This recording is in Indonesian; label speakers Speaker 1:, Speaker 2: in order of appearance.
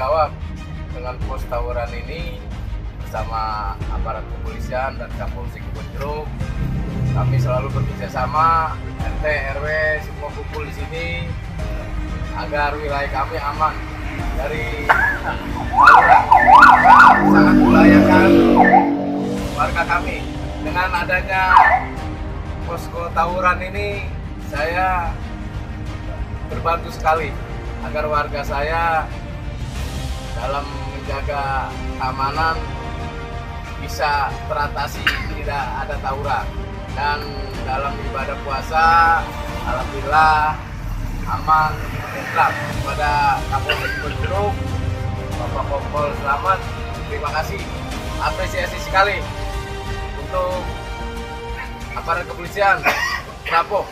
Speaker 1: jawab dengan pos tawuran ini bersama aparat kepolisian dan Kapolsek Kebon Jeruk. Kami selalu bekerja sama RT RW semua kumpul di sini agar wilayah kami aman dari. Sangat membahayakan warga kami dengan adanya posko tawuran ini saya berbantu sekali agar warga saya dalam menjaga keamanan bisa teratasi tidak ada tawuran. Dan dalam ibadah puasa alhamdulillah aman tentram kepada Kapolres Jeruk Bapak Kompol Selamat. Terima kasih. Apresiasi sekali untuk aparat kepolisian. Bravo